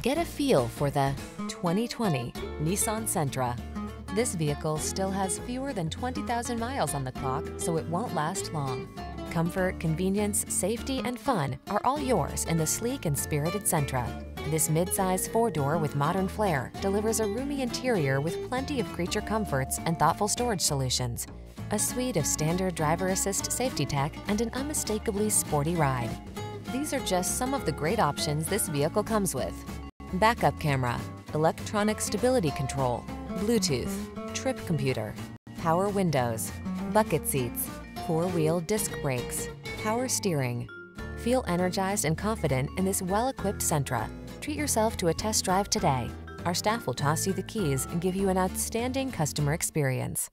Get a feel for the 2020 Nissan Sentra. This vehicle still has fewer than 20,000 miles on the clock, so it won't last long. Comfort, convenience, safety, and fun are all yours in the sleek and spirited Sentra. This midsize four-door with modern flair delivers a roomy interior with plenty of creature comforts and thoughtful storage solutions. A suite of standard driver assist safety tech and an unmistakably sporty ride. These are just some of the great options this vehicle comes with. Backup camera, electronic stability control, Bluetooth, trip computer, power windows, bucket seats, four-wheel disc brakes, power steering. Feel energized and confident in this well-equipped Sentra. Treat yourself to a test drive today. Our staff will toss you the keys and give you an outstanding customer experience.